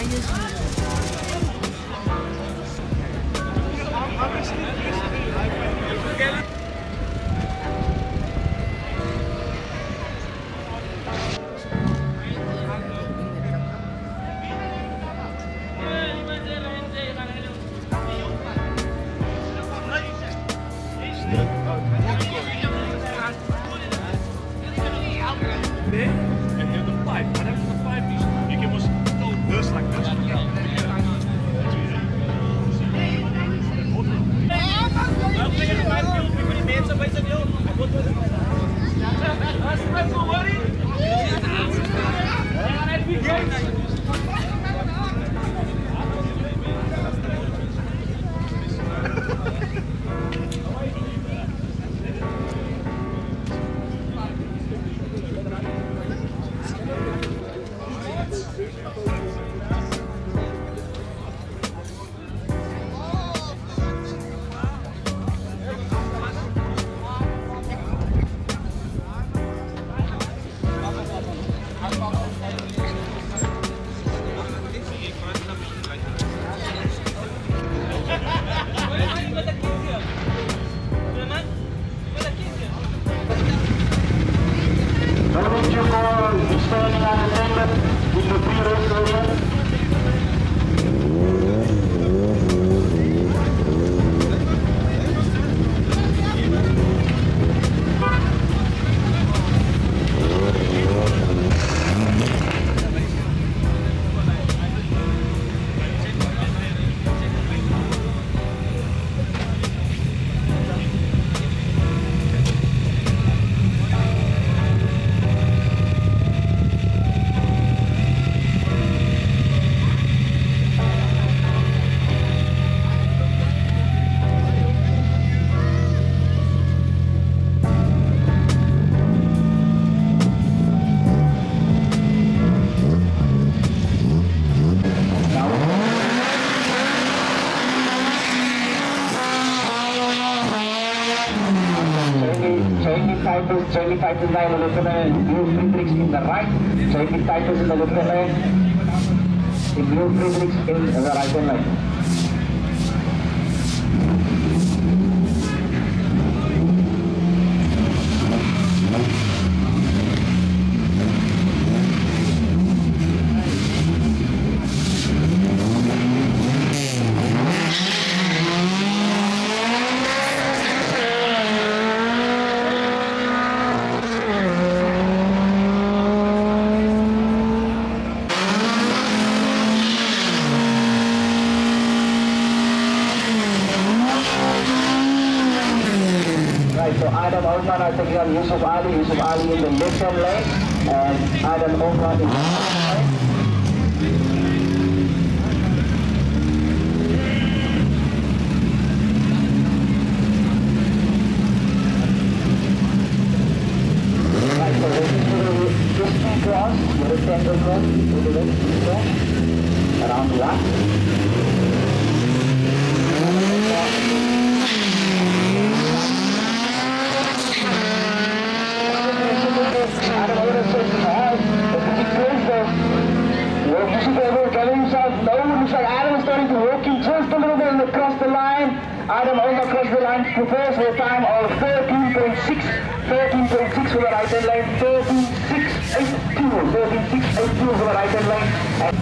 I use Titus, Jamie Titus now in the left lane, Blue Friedrichs in the right, Jamie Titus in the left lane, the Blue Friedrichs in the right lane. Right, so Adam Osman are taking on Yusuf Ali, Yusuf Ali in the left-hand lane, and Adam Osman in the right lane. Right, so this is the Christie cross, the rectangle cross, to the left cross, around one. Adam Osman says hard, but pretty close though. Well, Yusuf over getting himself low, looks like Adam is starting to walk in just a little bit across the line. Adam over across line, prepares a time of 13.6, 13.6 for the right hand lane, 13.682, 13.682 for the right hand. And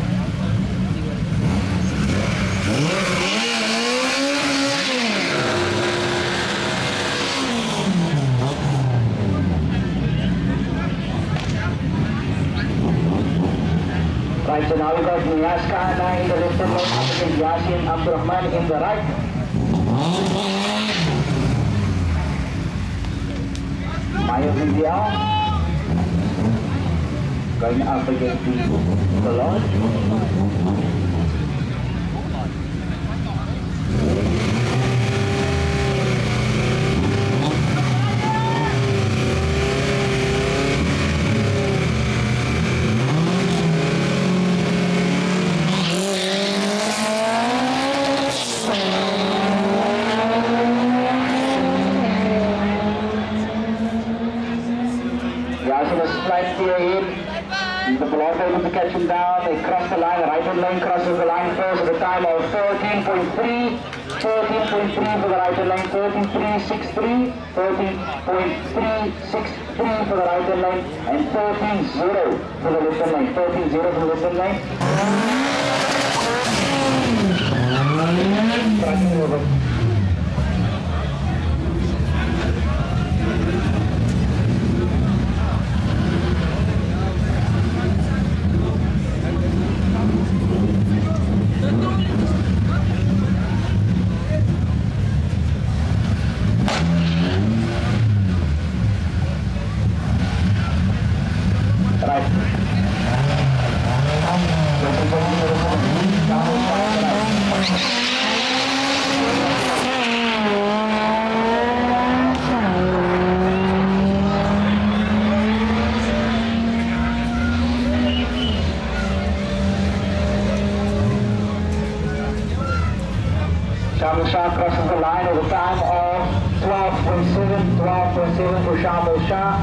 Right, so now we got Niyaz Khan in the left up Yasin Abdurrahman in the right. Maya Vidya going up against the Colon. Yasin slightly ahead. The block able to catch him down. They cross the line. Right hand lane crosses the line first at a time of 13.3. 13.3 for the right hand lane. 13.363. 13.363 for the right hand lane. And 13.0 for the left hand lane. 13.0 for the left hand lane. Tracking over. Right. Shamil Shah crosses the line at a time of 12.7, 12.7 for Shamil Shah,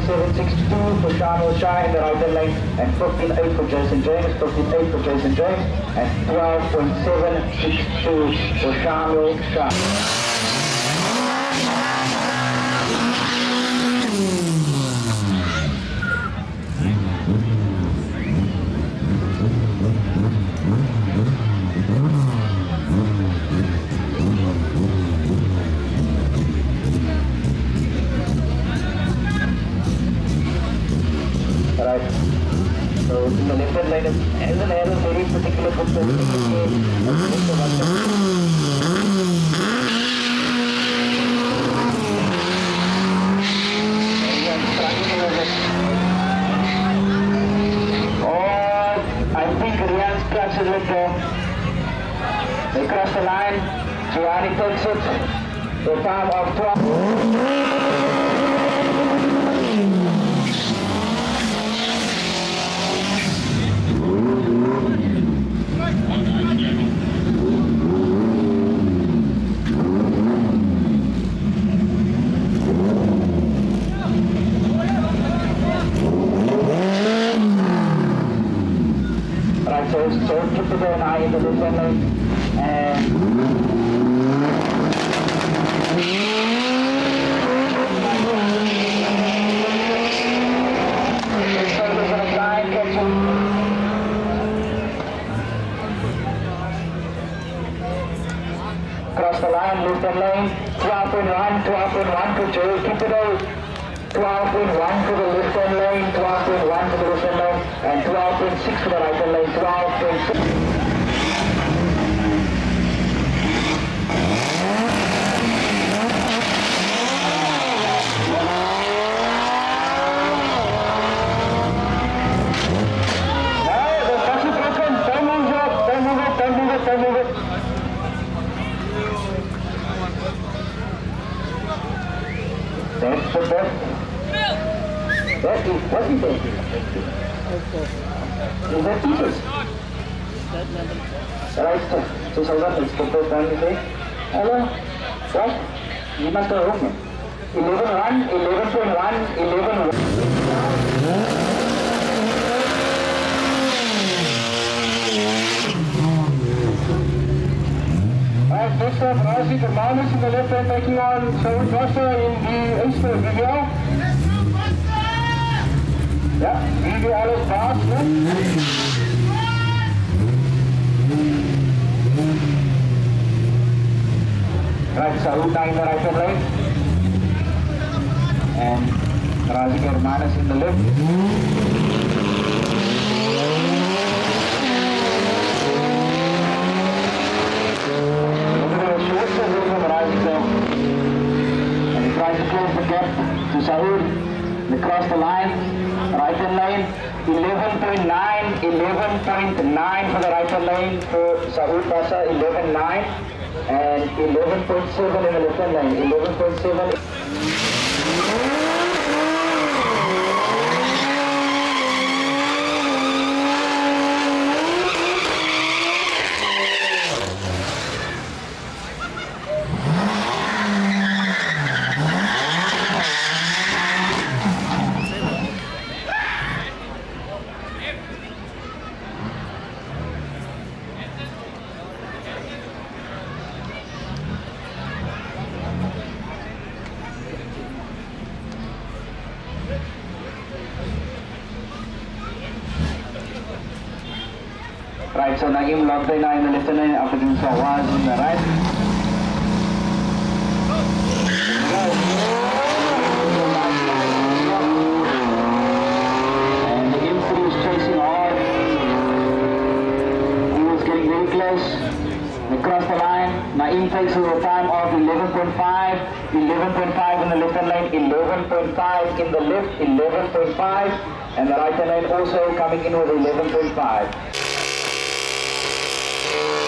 12.762 for Shah in the right lane, and 15.8 for Jason James, 15.8 for Jason James, and 12.762 for Shamil Shah. Left hand line எந்த நேரம் very particular Oh, I think Rian's clutch is let go. They cross the line. Gianni takes it. The time of 12. So keep the going high in the loop only. And This one is gonna try and catch him. Cross the line, left and lane, 12 in 1, 12 in 1 to Joe, keep it out. 12 in 1 to the left hand lane, 12 in 1 to the left hand lane, and 12 in 6 to the right hand lane, 12 in 6. No, the bus is broken. Don't move it, don't move it, don't move it, don't move it. That's the best. That Jesus? Right, hello, what? You must wrong. 11 1, 11.1, 11 Alright, next up, Razi Germanus in the left hand taking on Saul Wasser in the Easter video. Ja, video alles baas, ne? Right, now in the right hand lane. And Razi Germanus in the he tries to close the. They cross the line, hand lane, 11.9, 11.9 for the hand lane for Saud Basa, 11.9, and 11.7 in the left lane, 11.7. Naeem locked in in the left lane after doing so was on the right. And the M3 is chasing hard. He was getting very close. They cross the line. Naeem takes over time of 11.5, 11.5 in the left lane, 11.5 in the left, 11.5, and the right hand lane also coming in with 11.5.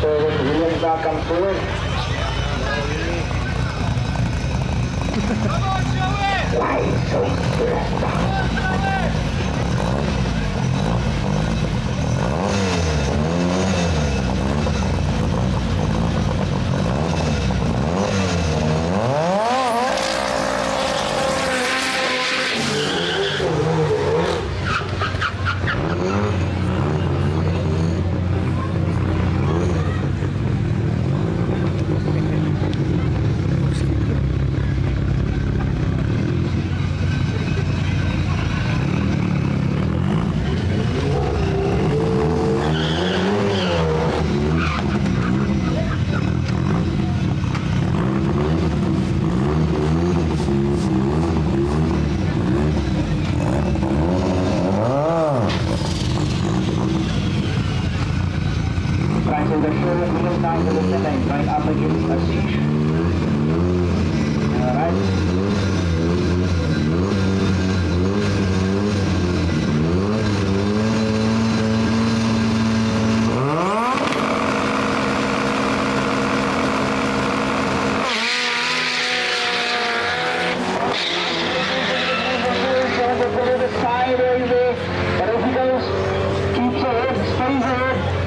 Sherwin Williams now comes forward, eh? why so stressed out?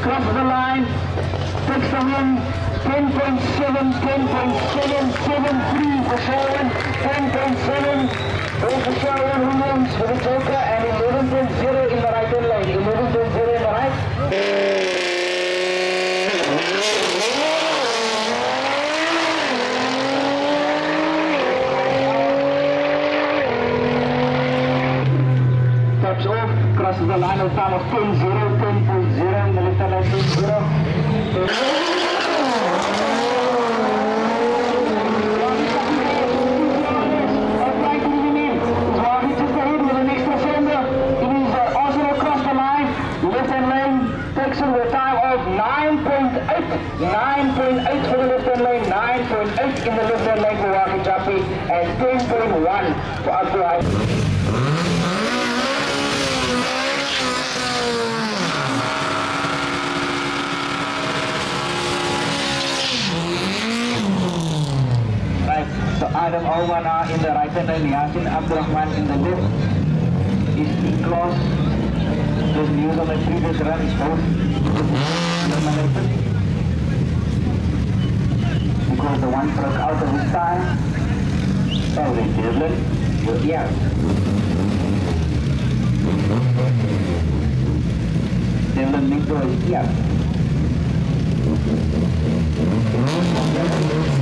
crosses the line, takes the win, 10.7, 10.773 for Sherwin, 10.7 for Sherwin Williams for the Joker, and 11.0 in the right hand lane, 11.0 in the right. Taps off, crosses the line of time of 10 0, 10.0 in the left hand lane, 10 0. Upright to the win. Zwaar just ahead with an extra cylinder. It is uh, lane takes in the time of 9.8. 9.8 for the left hand lane, 9.8 in the left and 10.1 for Abdul Hai. Right, so Adam Owana in the right hand lane, Yasin Abdurrahman in the left. Is E-Cross. There's news on the previous run, is both. Because the one broke out of his time. Oh, they Devlin, you're here. Devlin Minto is here. Then more Yasin is going to break out one of the two.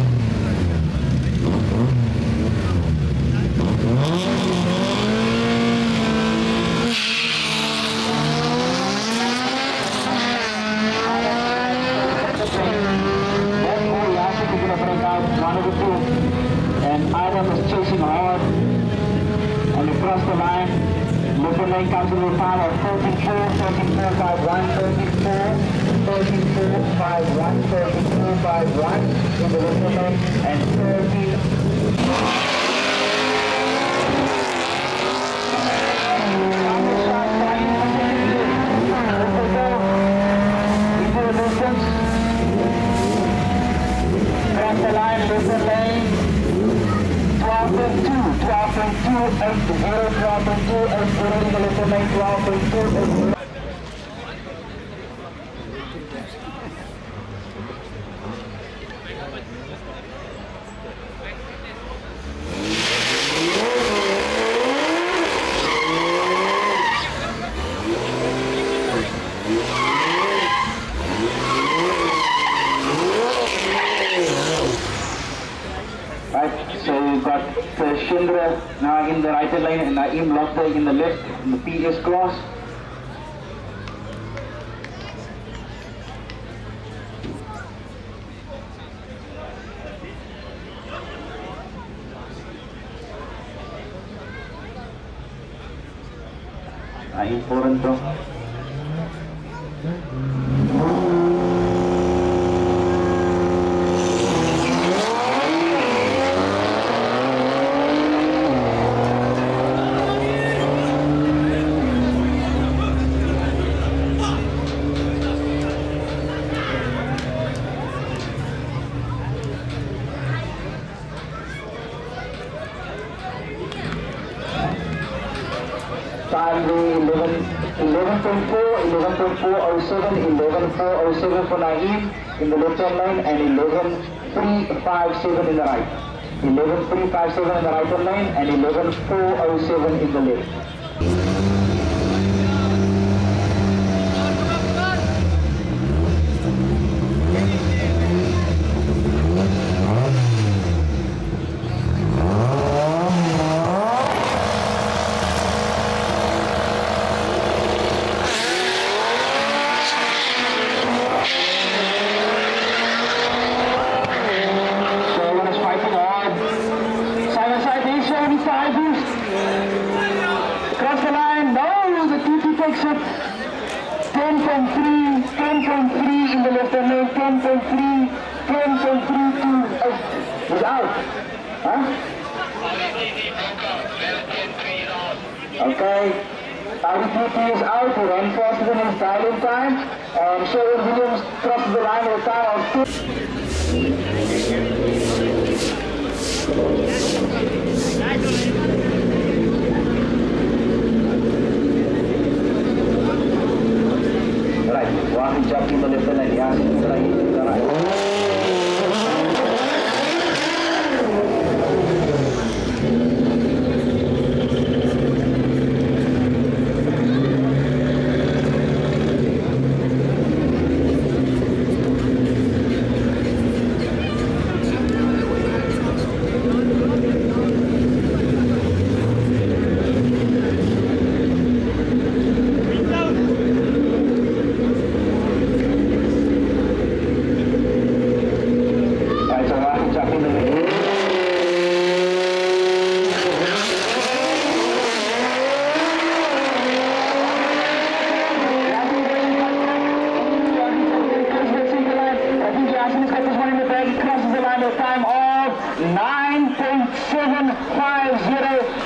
And Adam is chasing hard. And across the line, Lupin Lane in the time of 34, 34, 5, 1, 34, 34, 5, 1, 34, 5, 1 in the Lane, and 13. Into the distance. Cross the line, Lupin Lane. 12.2, 12.2, 80, 12.2, 80 in the Lupin Lane, 12.2, 80. Right, so we've got uh, Shindra now in the right hand and Naeem Lotte in the left in the PS cross. Naeem Poranto. Time 11.407 for Naeem in the left hand lane and 11.357 in the right. 11.357 in the right hand lane and 11.407 in the left. Sherwin is fighting hard. Simon side is 75 boost. Across the line. No, the TT takes it. 10.3, 10.3 in the left hand lane, 10.3, 10.32. Oh, out. Huh? Okay. TT is out. Faster than his dial time. Um, and Sherwin Williams crosses the line with a time of 2. Right, Wahid Jackie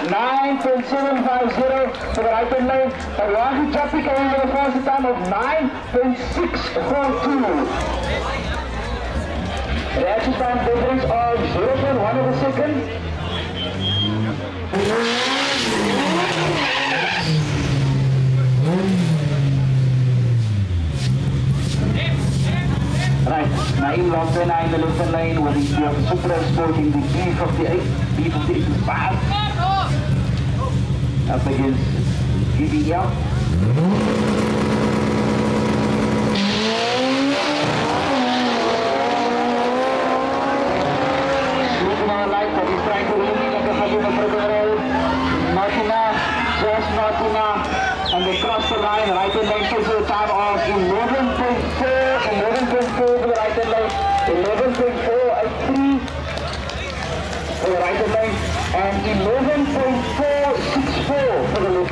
9.750 for the right hand lane. And Ravi Chappi coming with a fastest time of 9.642. The actual time difference of 0.1 of a second. Right, Naim Lompena in the left lane with the Fiat Supra sporting the B58. B58 is bad. Up against GBL.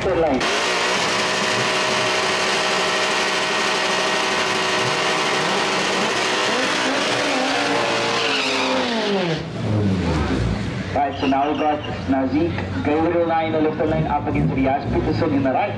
11.464 for the left hand lane. Right, so now we've got Nazik, Gabriel now in the left lane up against Riaz Peterson in the right.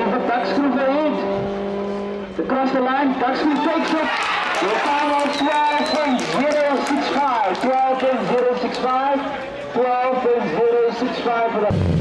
Is the Duckscrew for it? Across the line, Duckscrew takes it. Time of 12.065. 12.065. 12.065 for the...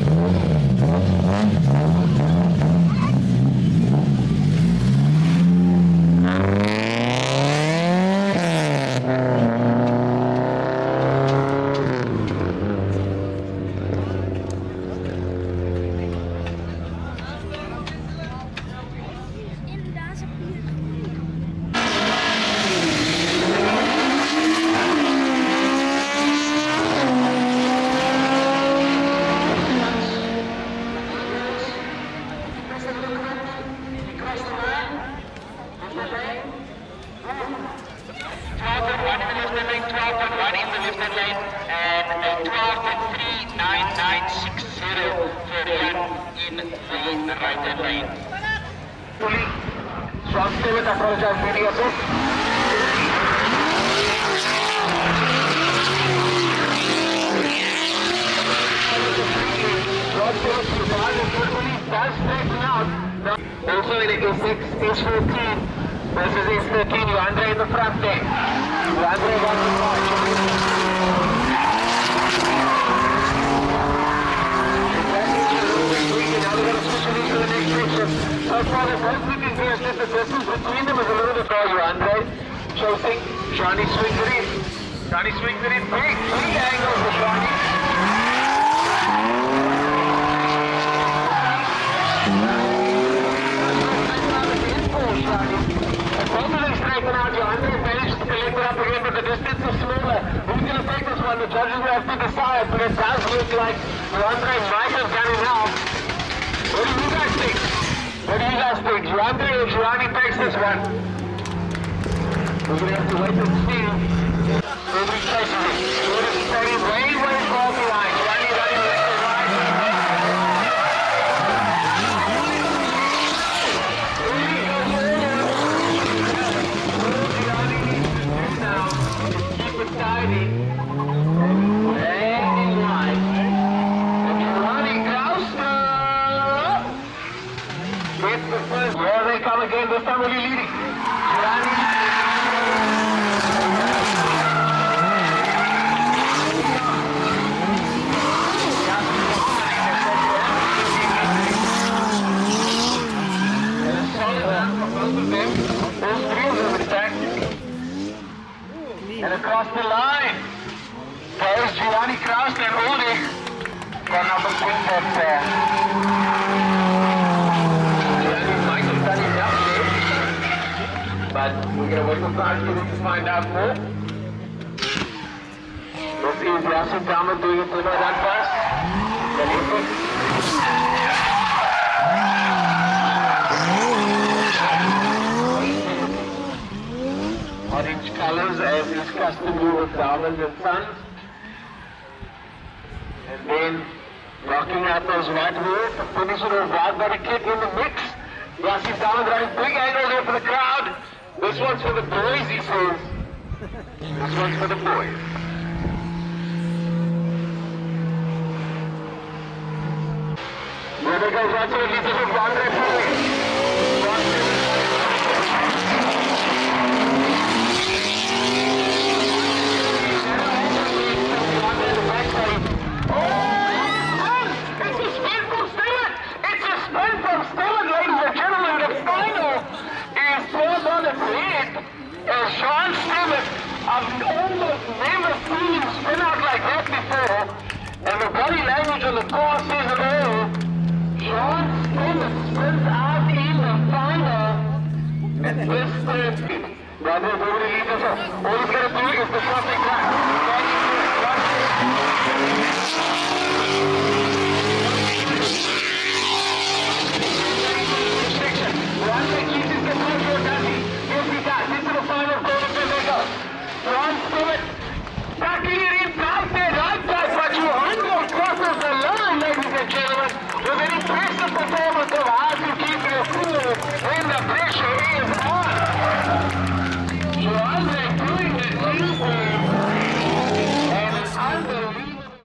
swimming 12 foot in the lifted lane, and 12 and 39960 for run in the righted lane. Police, strong statement approach as many of out. Also in a 6 H14, versus 13 you Andre in the front there. Johnny swings it in. Johnny swings it in. Big, big angle for Johnny. Both of them striking out. Johnny managed to lift it up again, but the distance is smaller. Who's going to The judges will have to decide, but it does look like Andre might have done enough. What do you guys think? What do you guys think? Giovanni or Giovanni takes this one? We're gonna have to wait and see. Nobody's taking it. Jordan's starting way, way off the line. Giovanni running left and right. Keep it tidy. And wide. And Giovanni Klausner. It's the first. Here they come again. This time really leading. Giovanni. And across the line, there's Giovanni Kraus and Ulrich. For number six, that's uh, but we're going to wait for Frankie to find out more. This is Yasin Dhamma doing it demo run first. Then he Orange as is customary with Diamond and Sons. And then rocking out those white wheels, finishing with white body kit in the mix. Yasin Diamond running big angle there for the crowd. This one's for the boys, he says. This one's for the boys. There they go, right to the leaders of Andre It's a spin from Stewart! It's a spin from Stewart, ladies and gentlemen. The final is pulled on its head. And Sean Stewart, I've almost never seen him spin out like that before. And the body language on the course says it all. Sean Stewart spins out in the final. And this third Now there's nobody leaves us. All he's got to do is the perfect track.